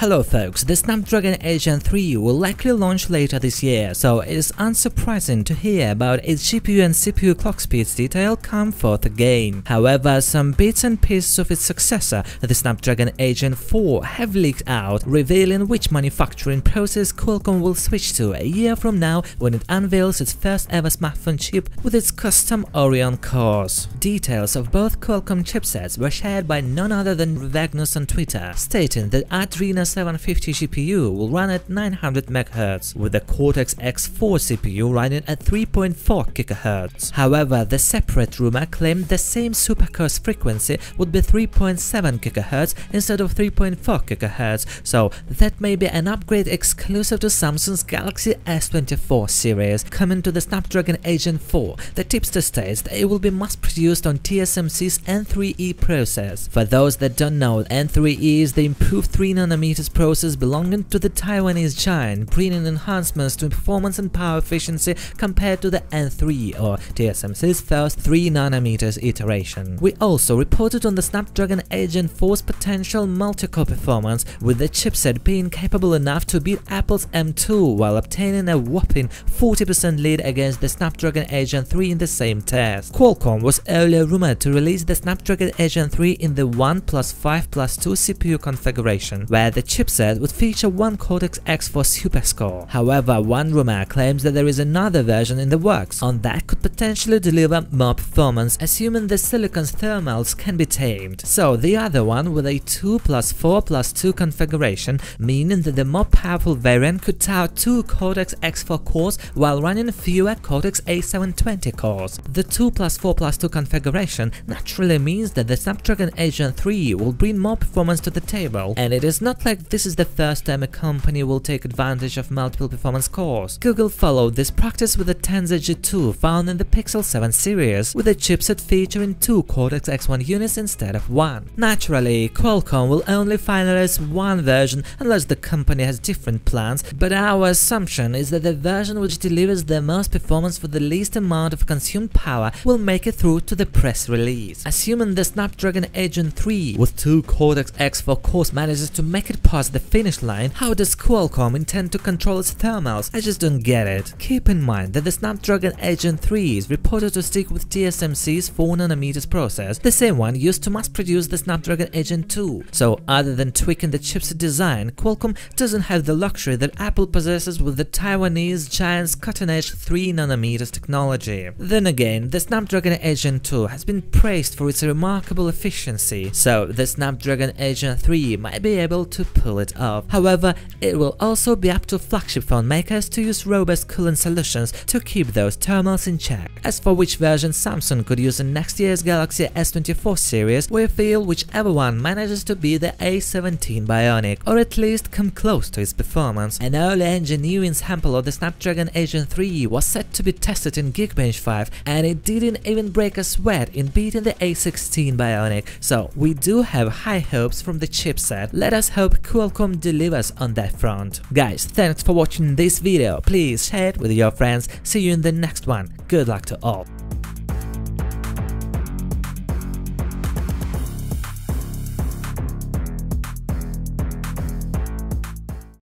Hello folks, the Snapdragon 8 Gen 3 will likely launch later this year, so it is unsurprising to hear about its GPU and CPU clock speeds detail come forth again. However, some bits and pieces of its successor, the Snapdragon 8 Gen 4, have leaked out, revealing which manufacturing process Qualcomm will switch to a year from now when it unveils its first ever smartphone chip with its custom Orion cores. Details of both Qualcomm chipsets were shared by none other than Vagnus on Twitter, stating that Adreno 750 GPU will run at 900 MHz, with the Cortex-X4 CPU running at 3.4 GHz. However, the separate rumor claimed the same supercore's frequency would be 3.7 GHz instead of 3.4 GHz, so that may be an upgrade exclusive to Samsung's Galaxy S24 series, coming to the Snapdragon 8 Gen 4. The tipster states that it will be mass-produced on TSMC's N3E process. For those that don't know, N3E is the improved 3nm process belonging to the Taiwanese giant, bringing enhancements to performance and power efficiency compared to the N3 or TSMC's first 3nm iteration. We also reported on the Snapdragon 8 Gen 4's potential multi-core performance, with the chipset being capable enough to beat Apple's M2 while obtaining a whopping 40% lead against the Snapdragon 8 Gen 3 in the same test. Qualcomm was earlier rumored to release the Snapdragon 8 Gen 3 in the 1 plus 5 plus 2 CPU configuration, where the chipset would feature one Cortex-X4 superscore. However, one rumor claims that there is another version in the works, on that could potentially deliver more performance, assuming the silicon's thermals can be tamed. So the other one with a 2 plus 4 plus 2 configuration, meaning that the more powerful variant could tower two Cortex-X4 cores while running fewer Cortex-A720 cores. The 2 plus 4 plus 2 configuration naturally means that the Snapdragon 8 Gen 3 will bring more performance to the table, and it is not like this is the first time a company will take advantage of multiple performance cores. Google followed this practice with the Tensor G2 found in the Pixel 7 series, with a chipset featuring two Cortex-X1 units instead of one. Naturally, Qualcomm will only finalize one version unless the company has different plans, but our assumption is that the version which delivers the most performance for the least amount of consumed power will make it through to the press release. Assuming the Snapdragon 8 Gen 3 with two Cortex-X4 cores manages to make it past the finish line, how does Qualcomm intend to control its thermals? I just don't get it. Keep in mind that the Snapdragon 8 Gen 3 is reported to stick with TSMC's 4nm process, the same one used to mass-produce the Snapdragon 8 Gen 2. So other than tweaking the chipset design, Qualcomm doesn't have the luxury that Apple possesses with the Taiwanese giant's cutting-edge 3nm technology. Then again, the Snapdragon 8 Gen 2 has been praised for its remarkable efficiency, so the Snapdragon 8 Gen 3 might be able to pull it off. However, it will also be up to flagship phone makers to use robust cooling solutions to keep those thermals in check. As for which version Samsung could use in next year's Galaxy S24 series, we feel whichever one manages to be the A17 Bionic, or at least come close to its performance. An early engineering sample of the Snapdragon 8 Gen 3 was set to be tested in Geekbench 5, and it didn't even break a sweat in beating the A16 Bionic, so we do have high hopes from the chipset. Let us hope Qualcomm delivers on that front. Guys, thanks for watching this video, please share it with your friends, see you in the next one, good luck to all.